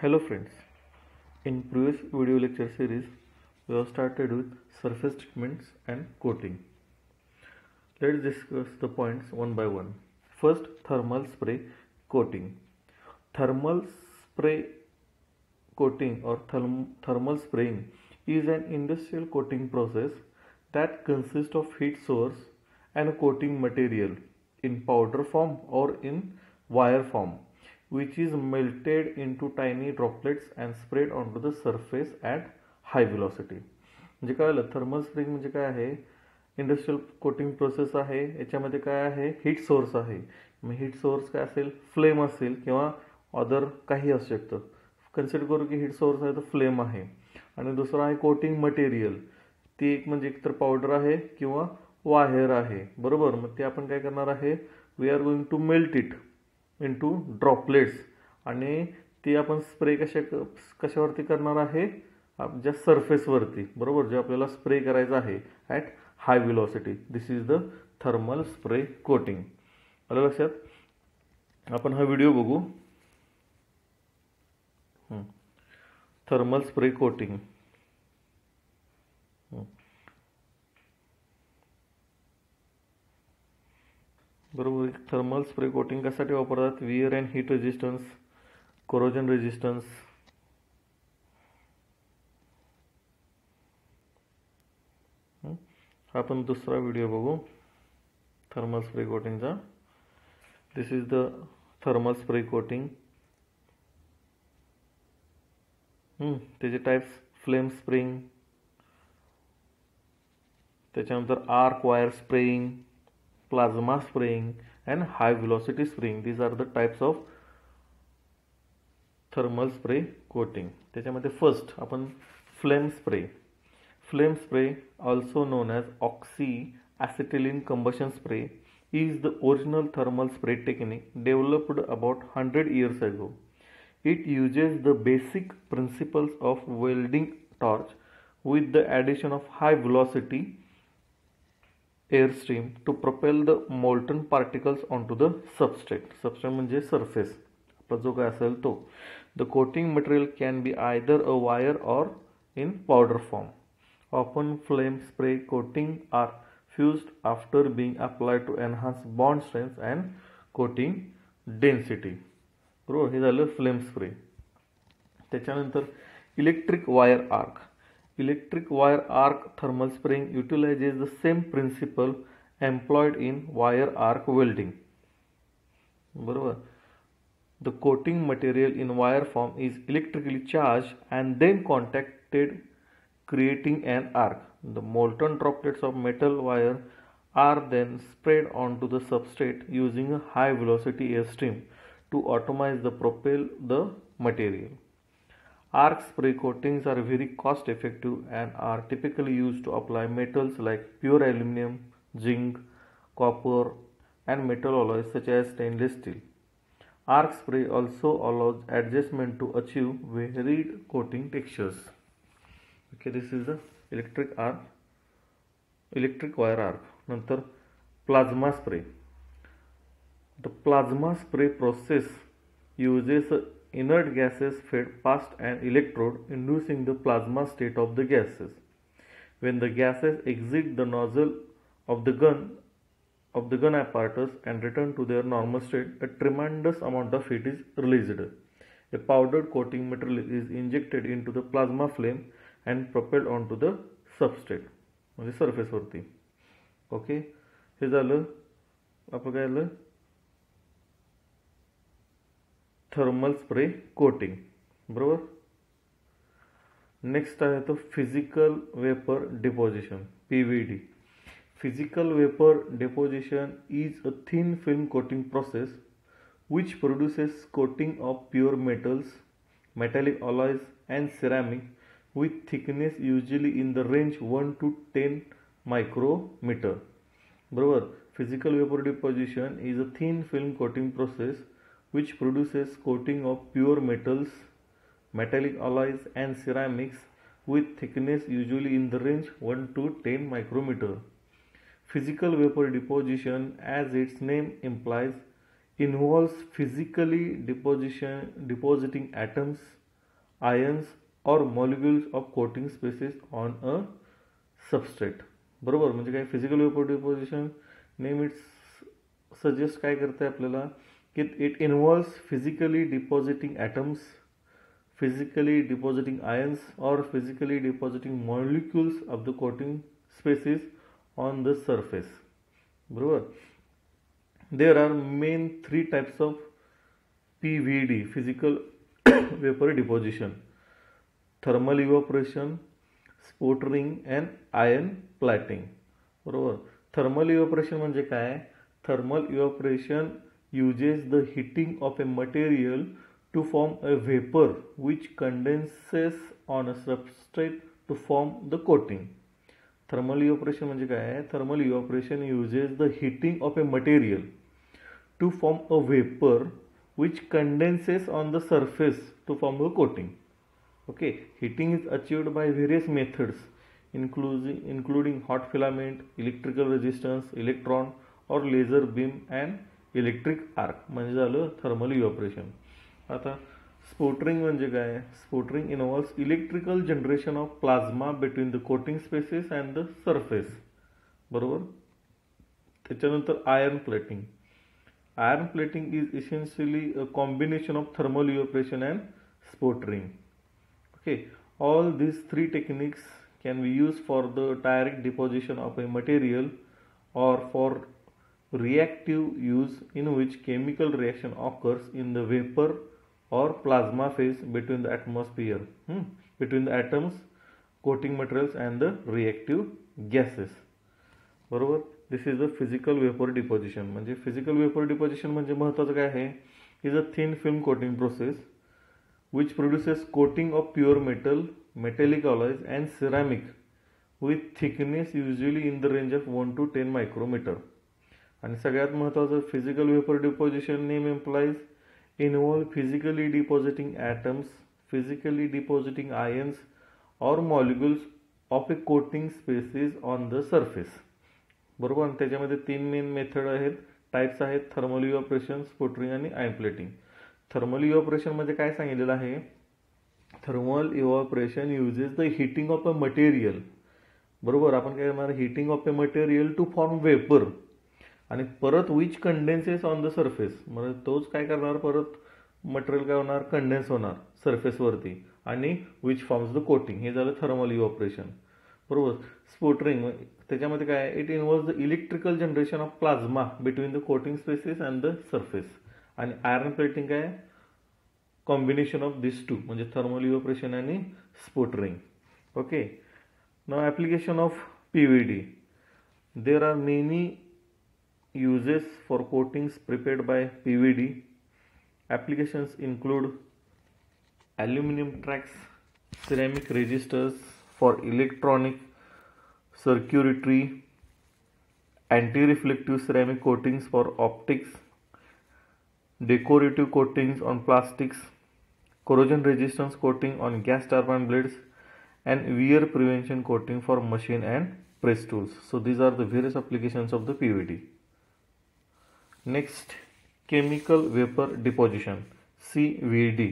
Hello friends. In previous video lecture series, we have started with surface treatments and coating. Let's discuss the points one by one. First, thermal spray coating. Thermal spray coating or therm- thermal spraying is an industrial coating process that consists of heat source and coating material in powder form or in wire form which is melted into tiny droplets and on onto the surface at high velocity. म्हणजे काय आलं? Thermal spring म्हणजे काय आहे? Industrial coating process आहे. याच्यामध्ये काय आहे? हीट सोर्स आहे. मग हीट सोर्स काय असेल? फ्लेम असेल किंवा अदर काही असू शकतं. कन्सिडर करू की हीट सोर्स आहे तर फ्लेम आहे. आणि दुसरं आहे कोटिंग मटेरियल ती एक म्हणजे एकतर पावडर आहे किंवा वायर आहे. बरोबर? मग ते आपण काय करणार आहे? We are going to melt it into droplets आणि ती आपण स्प्रे कशा कशावरती करणार आहे? आपल्या सरफेसवरती बरोबर? जे आपल्याला स्प्रे करायचं आहे at high velocity this is the thermal spray coating आलं लक्षात? आपण हा व्हिडिओ बघू. थर्मल स्प्रे कोटिंग बरोबर थर्मल स्प्रे कोटिंग कशासाठी वापरतात? Wear and heat resistance corrosion resistance आपण दुसरा व्हिडिओ बघू. Thermal spray कोटिंगचा this is the thermal spray coating types flame spraying arc wire spraying plasma spraying and high velocity spraying these are the types of thermal spray coating त्याच्यामध्ये first आपण flame spray flame spray also known as oxy acetylene combustion spray is the original thermal spray technique developed about 100 years ago. It uses the basic principles of welding torch with the addition of high velocity airstream to propel the molten particles onto the substrate. Substrate म्हणजे surface. आपला जो काय असेल तो. The coating material can be either a wire or in powder form. Often flame spray coating are fused after being applied to enhance bond strength and coating density. बरोबर हे झालं flame spray त्याच्यानंतर electric wire arc Electric wire arc thermal spraying utilizes the same principle employed in wire arc welding. The coating material in wire form is electrically charged and then contacted creating an arc. The molten droplets of metal wire are then spread onto the substrate using a high velocity air stream to atomize the propel the material. Arc spray coatings are very cost effective and are typically used to apply metals like pure aluminum, zinc, copper, and metal alloys such as stainless steel. Arc spray also allows adjustment to achieve varied coating textures. okay this is the electric arc electric wire arc नंतर plasma spray the plasma spray process uses inert gases fed past an electrode inducing the plasma state of the gases when the gases exit the nozzle of the gun of the gun apparatus and return to their normal state a tremendous amount of heat is released a powdered coating material is injected into the plasma flame and propelled on to the substrate म्हणजे सरफेसवरती okay हे झालं आपलं काय झालं thermal spray coating बरोबर? Next आहे तो physical vapour deposition PVD physical vapour deposition is a thin film coating process which produces coating of pure metals metallic alloys and ceramic with thickness usually in the range one to ten micrometre बरोबर? Physical vapour deposition is a thin film coating process which produces coating of pure metals, metallic alloys and ceramics with thickness usually in the range 1 to 10 micrometer. Physical vapor deposition as its name implies involves physically deposition depositing atoms ions or molecules of coating species on a substrate बरोबर म्हणजे काय physical vapour deposition नेहमीच suggest काय करते आपल्याला की it involves physically depositing atoms physically depositing ions or physically depositing molecules of the coating species on the surface बरोबर there are main three types of PVD physical vapor deposition thermal evaporation sputtering and ion plating बरोबर thermal evaporation म्हणजे काय thermal evaporation uses the heating of a material to form a vapor which condenses on a substrate to form the coating. Thermal evaporation म्हणजे काय Thermal evaporation uses the heating of a material to form a vapor which condenses on the surface to form a coating. Okay, heating is achieved by various methods including, including hot filament, electrical resistance, electron or laser beam and electric arc म्हणजे झालं thermal evaporation आता sputtering म्हणजे काय? Sputtering involves electrical generation of plasma between the coating species and the surface बरोबर? त्याच्यानंतर iron plating iron plating is essentially a combination of thermal evaporation and sputtering okay all these three techniques can be use for the direct deposition of a material or for reactive use in which chemical reaction occurs in the vapor or plasma phase between the atmosphere hmm, between the atoms coating materials and the reactive gases बरोबर this is a physical vapour deposition म्हणजे physical vapour deposition म्हणजे महत्त्वाचं काय आहे is a thin film coating process which produces coating of pure metal, metallic alloys and ceramic with thickness usually in the range of 1 to 10 micrometer. आणि सगळ्यात महत्त्वाचं physical vapour deposition name employees involve physically depositing atoms physically depositing ions or molecules of a coating species on the surface बरोबर? आणि त्याच्यामध्ये तीन main method आहेत. Types आहेत thermal evaporation sputtering आणि आयन प्लेटिंग थर्मल इव्हॉपरेशनमध्ये काय सांगितलेलं आहे? Thermal evaporation uses the heating of a material बरोबर? आपण काय करणार heating of a material to form vapour आणि परत which condenses on the surface म्हणजे तोच काय करणार? परत मटेरियल काय होणार? कंडेन्स होणार सरफेसवरती आणि विच फॉर्म्स द कोटिंग हे झालं थर्मल इव्हॉपरेशन बरोबर? स्पोटरिंग त्याच्यामध्ये काय? It involve the electrical generation of plasma between the coating species and the surface आणि आयर्न प्लेटिंग काय? कॉम्बिनेशन ऑफ दिस टू म्हणजे थर्मल इव्हॉपरेशन आणि sputtering okay an application of P V D there are many uses for coatings prepared by PVD. Applications include aluminum tracks, ceramic resistors for electronic circuitry, anti-reflective ceramic coatings for optics, decorative coatings on plastics, corrosion resistance coating on gas turbine blades, and wear prevention coating for machine and press tools. So these are the various applications of the PVD. Next chemical vapour deposition C V D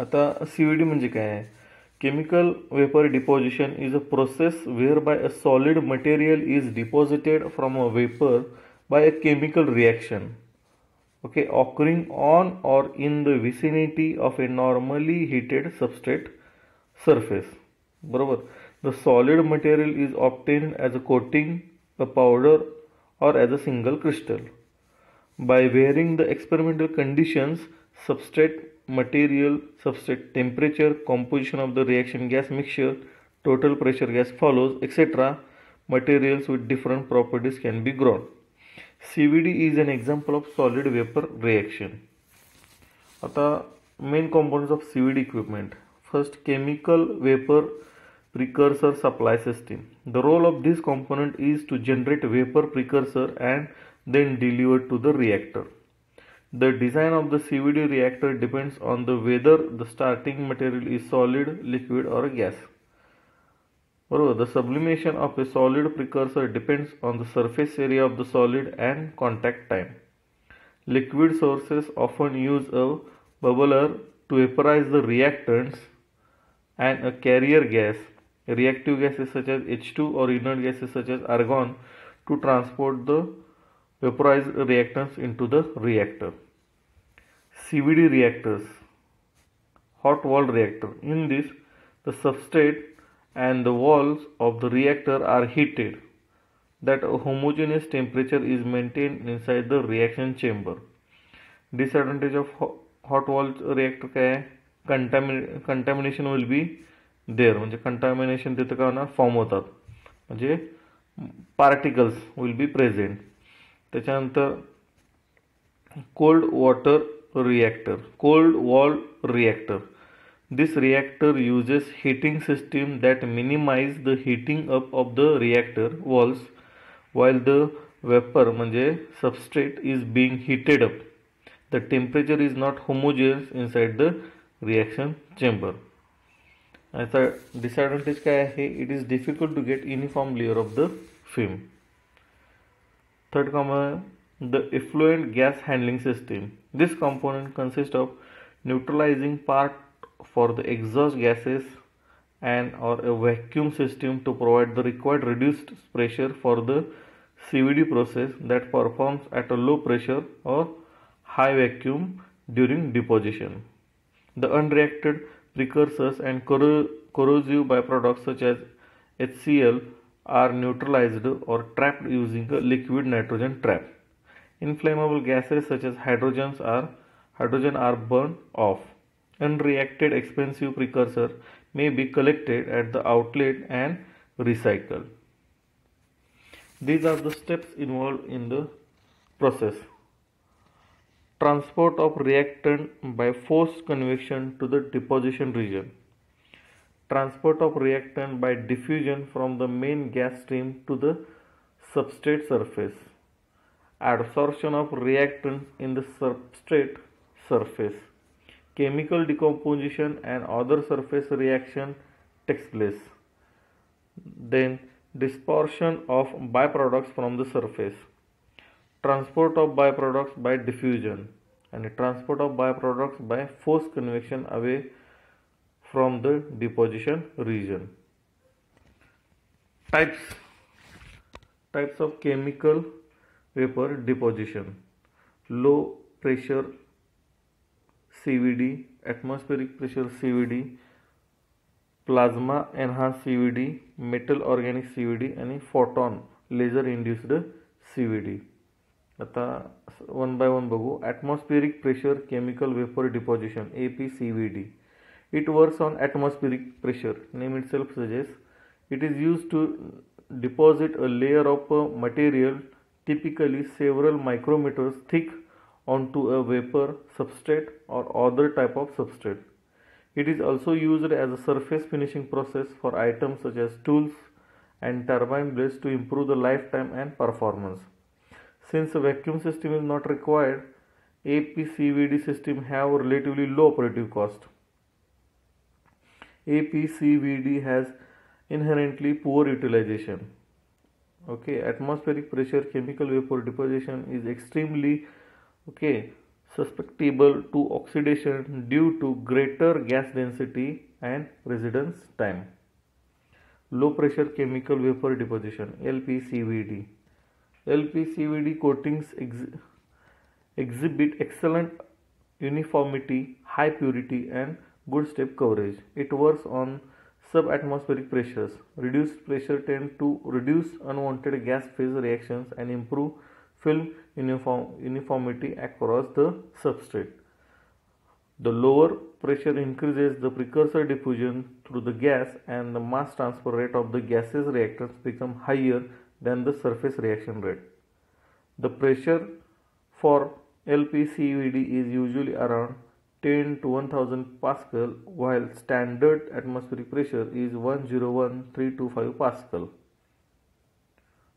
आता C V D म्हणजे काय आहे? Chemical vapour deposition is a process where by a solid material is deposited from a vapour by a chemical reaction okay occurring on or in the vicinity of a normally heated substrate surface बरबर? The solid material is obtained as a coating a powder or as a single crystal by varying the experimental conditions substrate material substrate temperature composition of the reaction gas mixture total pressure gas follows etc materials with different properties can be grown CVD is an example of solid vapor reaction. आता main components of CVD equipment. First, chemical vapor precursor supply system. The role of this component is to generate vapor precursor and then deliver to the reactor. The design of the CVD reactor depends on the whether the starting material is solid, liquid or gas. The sublimation of a solid precursor depends on the surface area of the solid and contact time. Liquid sources often use a bubbler to vaporize the reactants and a carrier gas, reactive gases such as H2 or inert gases such as argon to transport the vaporized reactants into the reactor. CVD reactors, hot wall reactor. In this, the substrate and the walls of the reactor are heated that a homogeneous temperature is maintained inside the reaction chamber. Disadvantage of hot wall reactor काय आहे contamination will be there म्हणजे contamination तिथं काय होणार form होतात म्हणजे particles will be present त्याच्यानंतर cold water reactor cold wall reactor this reactor uses heating system that minimize the heating up of the reactor walls while the vapor म्हणजे substrate is being heated up the temperature is not homogeneous inside the reaction chamber याचा disadvantage काय आहे it is difficult to get uniform layer of the film third common the effluent gas handling system. This component consists of neutralizing part for the exhaust gases and or a vacuum system to provide the required reduced pressure for the CVD process that performs at a low pressure or high vacuum during deposition. The unreacted precursors and corrosive byproducts such as HCl are neutralized or trapped using a liquid nitrogen trap. Inflammable gases such as hydrogens are hydrogen are burned off. Unreacted expensive precursor may be collected at the outlet and recycled. These are the steps involved in the process. Transport of reactant by forced convection to the deposition region. Transport of reactant by diffusion from the main gas stream to the substrate surface. Adsorption of reactants in the substrate surface. Chemical decomposition and other surface reaction takes place. Then dispersion of byproducts from the surface transport of byproducts by diffusion and transport of byproducts by forced convection away from the deposition region. Types. Types of chemical vapor deposition. Low pressure CVD atmospheric pressure CVD plasma enhanced CVD metal organic CVD आणि photon laser induced CVD आता one by one बघू atmospheric pressure chemical vapour deposition A P C V D it works on atmospheric pressure name itself suggest it is use typically several micrometers thick onto a wafer substrate or other type of substrate. It is also used as a surface finishing process for items such as tools and turbine blades to improve the lifetime and performance. Since a vacuum system is not required, APCVD system have relatively low operative cost. APCVD has inherently poor utilization. Okay, atmospheric pressure chemical vapor deposition is extremely okay susceptible to oxidation due to greater gas density and residence time. Low pressure chemical vapor deposition LPCVD LPCVD coatings ex exhibit excellent uniformity, high purity, and good step coverage. It works on subatmospheric pressures. Reduced pressure tend to reduce unwanted gas phase reactions and improve film uniform, uniformity across the substrate. The lower pressure increases the precursor diffusion through the gas and the mass transfer rate of the gaseous reactants become higher than the surface reaction rate. The pressure for LPCVD is usually around 10 to 1000 Pascal while standard atmospheric pressure is 101325 Pascal.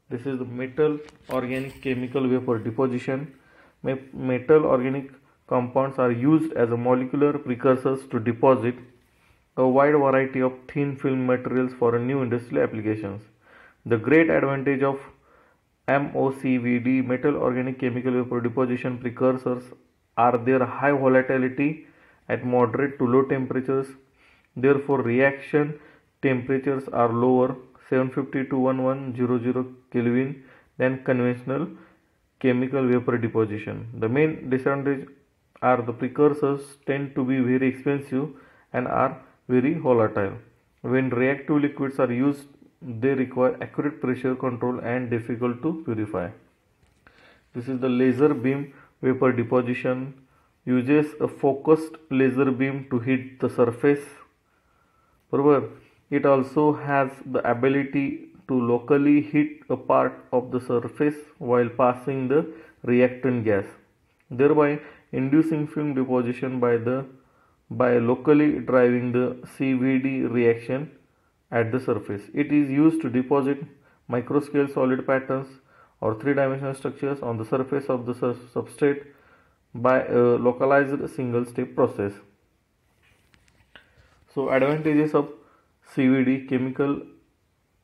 This is the metal organic chemical vapor deposition. Metal organic compounds are used as a molecular precursors to deposit a wide variety of thin film materials for new industrial applications. The great advantage of MOCVD metal organic chemical vapor deposition precursors are their high volatility at moderate to low temperatures. Therefore, reaction temperatures are lower 750 to 1100 Kelvin than conventional chemical vapor deposition. The main disadvantage are the precursors tend to be very expensive and are very volatile. When reactive liquids are used, they require accurate pressure control and difficult to purify. This is the laser beam vapor deposition uses a focused laser beam to hit the surface. It also has the ability to locally hit a part of the surface while passing the reactant gas, thereby inducing film deposition by the by locally driving the CVD reaction at the surface. It is used to deposit microscale solid patterns or three-dimensional structures on the surface of the substrate by a localized single step process. So advantages of CVD chemical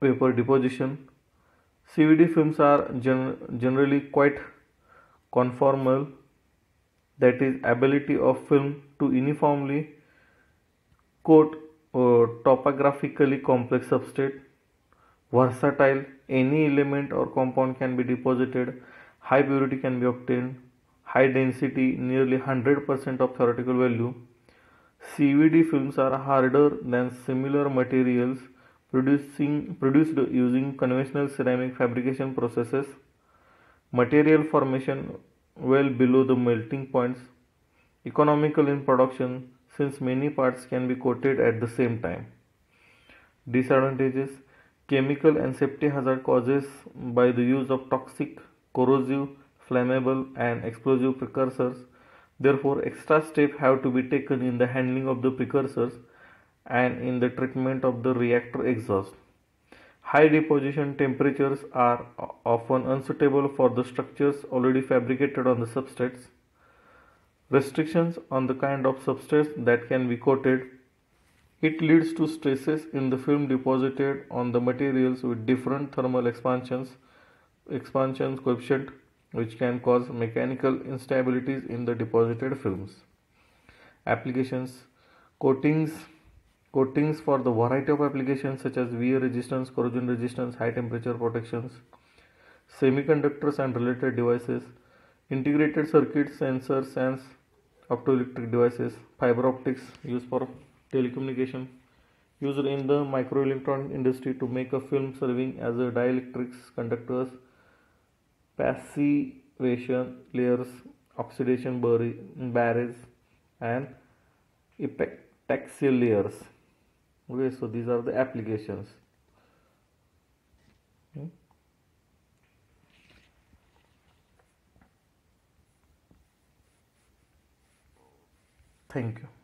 vapor deposition. CVD films are gen generally quite conformal that is ability of film to uniformly coat a topographically complex substrate versatile any element or compound can be deposited high purity can be obtained high density nearly 100% of theoretical value. CVD films are harder than similar materials producing produced using conventional ceramic fabrication processes. Material formation well below the melting points, economical in production since many parts can be coated at the same time. Disadvantages Chemical and safety hazard causes by the use of toxic, corrosive, flammable and explosive precursors. Therefore, extra steps have to be taken in the handling of the precursors and in the treatment of the reactor exhaust. High deposition temperatures are often unsuitable for the structures already fabricated on the substrates. Restrictions on the kind of substrates that can be coated. It leads to stresses in the film deposited on the materials with different thermal expansions, expansion coefficient which can cause mechanical instabilities in the deposited films. Applications Coatings coatings for the variety of applications such as wear resistance, corrosion resistance, high temperature protections, semiconductors and related devices, integrated circuits, sensors and optoelectric devices, fiber optics used for telecommunication, used in the microelectronic industry to make a film serving as a dielectrics, conductors, passivation layers, oxidation barriers, and epitaxial layers. Okay so these are the applications thank you